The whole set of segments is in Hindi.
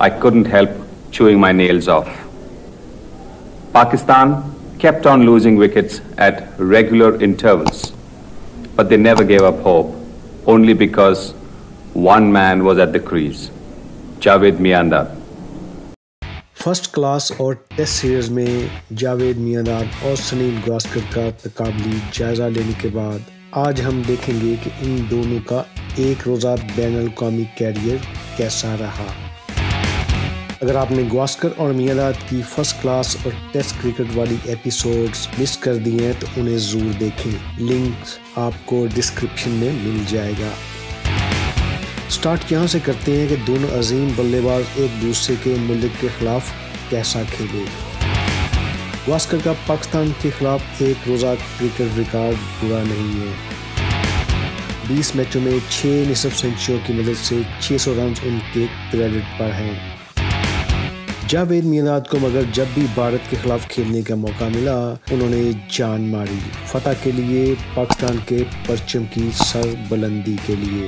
I couldn't help chewing my nails off. Pakistan kept on losing wickets at regular intervals, but they never gave up hope, only because one man was at the crease, Javed Miandar. First class और टेस्ट सीरीज में जावेद मियांदाद और सनील गास्कर का तकाबली जायज़ा लेने के बाद आज हम देखेंगे कि इन दोनों का एक रोज़ा बैन अवी कैरियर कैसा रहा अगर आपने गास्कर और मियांदाद की फ़र्स्ट क्लास और टेस्ट क्रिकेट वाली एपिसोड्स मिस कर दिए हैं तो उन्हें ज़रूर देखें। लिंक आपको डिस्क्रिप्शन में मिल जाएगा। स्टार्ट यहाँ से करते हैं कि दोनों अजीम बल्लेबाज एक दूसरे के मुल्क के खिलाफ कैसा खेले। वास्कर का पाकिस्तान के खिलाफ एक रोज़ा क्रिकेट रिकॉर्ड बुरा नहीं है। 20 मैचों में छः निसफ सेंचुरियों की मदद से 600 रन उनके क्रेडिट पर हैं। जावेद मीनाद को मगर जब भी भारत के खिलाफ खेलने का मौका मिला, उन्होंने जान मारी। फतह के लिए, पाकिस्तान के परचम की सर बुलंदी के लिए।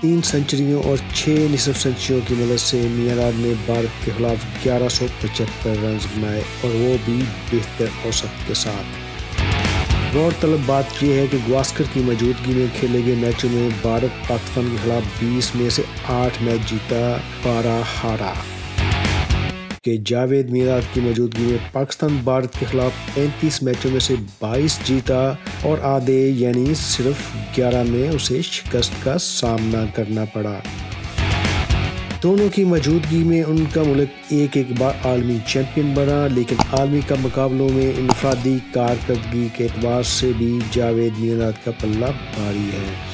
तीन सेंचुरियों और छः निसफ सेंचुरियों की मदद से मियाराज ने भारत के खिलाफ ग्यारह सौ पचहत्तर रन बनाए और वो भी बेहतर औसत के साथ। गौरतलब बात यह है कि ग्वास्कर की मौजूदगी में खेले गए मैचों में भारत पाकिस्तान के खिलाफ 20 में से 8 मैच जीता बारह हारा। कि जावेद मीराज की मौजूदगी में पाकिस्तान भारत के खिलाफ 35 मैचों में से 22 जीता और आधे, यानी सिर्फ़ 11 में उसे शिकस्त का सामना करना पड़ा। दोनों की मौजूदगी में उनका मुल्क एक एक बार आलमी चैंपियन बना, लेकिन आलमी का मुकाबलों में इनफरादी कारकर्दगी के अतबार से भी जावेद मीराज का पल्ला भारी है।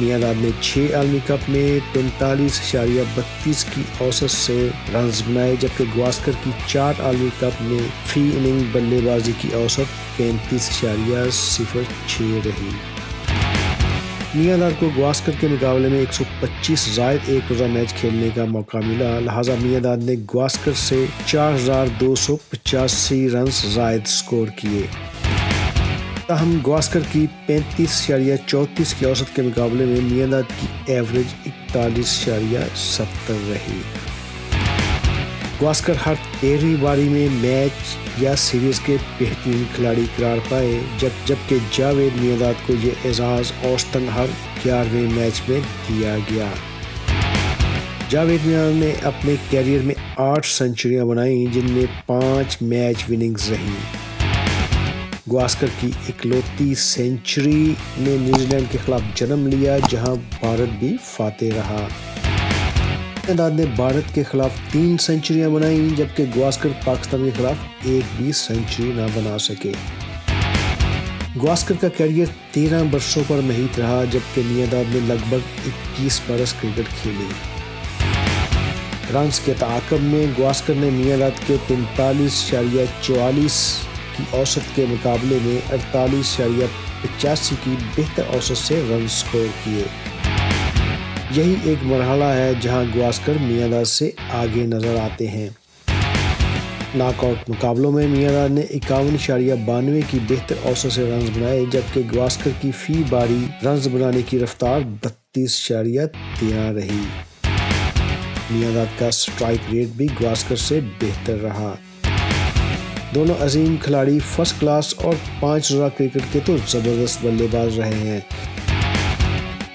मियादाद ने छः आलमी कप में पैंतालीस इशारिया बत्तीस की औसत से रन बनाए, जबकि गवास्कर की चार आलमी कप में फ़ी इनिंग बल्लेबाजी की औसत पैंतीस इशारिया सिफर छः रही। मियादाद को गवास्कर के मुकाबले में 125 जायद एक रोज़ा मैच खेलने का मौका मिला। लिहाजा मियादाद ने गवास्कर से चार हज़ार दो सौ पचासी रन जायद स्कोर किए। ताहम गवास्कर की पैंतीस शारिया चौंतीस की औसत के मुकाबले में मियादाद की एवरेज इकतालीस शारिया सत्तर रही। गवास्कर हर तेरहवीं बारी में मैच या सीरीज़ के बेहतरीन खिलाड़ी करार पाए, जब, जबकि जावेद मियादाद को ये एजाज़ औसतन हर ग्यारहवें मैच में दिया गया। जावेद मियादाद ने अपने कैरियर में आठ सेंचुरियाँ बनाई, जिनमें पाँच मैच विनिंग्स रहीं। गास्कर की इकलौती सेंचुरी ने न्यूजीलैंड के खिलाफ जन्म लिया, जहाँ भारत भी फाते रहा। दाद ने भारत के खिलाफ तीन सेंचुरियाँ बनाई, जबकि गास्कर पाकिस्तान के खिलाफ एक भी सेंचुरी ना बना सके। गास्कर का करियर तेरह वर्षों पर महित रहा, जबकि मियादाद ने लगभग 21 बरस क्रिकेट खेली। रंस के ताकब में गास्कर ने मियादाद के पैंतालीस शरिया चौवालीस की औसत के मुकाबले में अड़तालीस या पचासी की बेहतर औसत से रन स्कोर किए। यही एक मरहला है जहाँ गवास्कर मियादाद से आगे नज़र आते हैं। नॉकआउट मुकाबलों में मियादाद ने इक्यावन इशारिया बानवे की बेहतर औसत से रन बनाए, जबकि गवास्कर की फ़ी बारी रन बनाने की रफ्तार बत्तीस इशारिया तेरह रही। मियादाद का स्ट्राइक रेट भी गवास्कर से बेहतर रहा। दोनों अजीम खिलाड़ी फ़र्स्ट क्लास और पाँच रोज़ा क्रिकेट के तो ज़बरदस्त बल्लेबाज रहे हैं।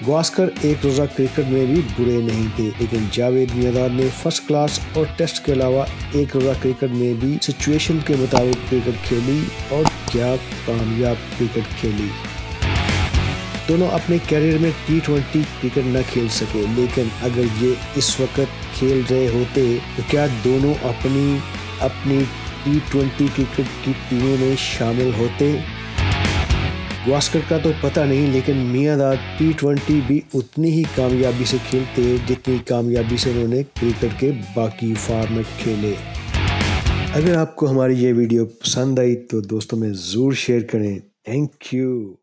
गास्कर एक रोज़ा क्रिकेट में भी बुरे नहीं थे, लेकिन जावेद मियादार ने फ़र्स्ट क्लास और टेस्ट के अलावा एक रोज़ा क्रिकेट में भी सिचुएशन के मुताबिक क्रिकेट खेली और क्या कामयाब क्रिकेट खेली। दोनों अपने कैरियर में टी ट्वेंटी क्रिकेट न खेल सके, लेकिन अगर ये इस वक्त खेल रहे होते तो क्या दोनों अपनी अपनी टी ट्वेंटी क्रिकेट की टीमों में शामिल होते। गास्कर का तो पता नहीं, लेकिन मियादाद टी ट्वेंटी भी उतनी ही कामयाबी से खेलते जितनी कामयाबी से उन्होंने क्रिकेट के बाकी फॉर्मेट खेले। अगर आपको हमारी ये वीडियो पसंद आई तो दोस्तों में ज़रूर शेयर करें। Thank you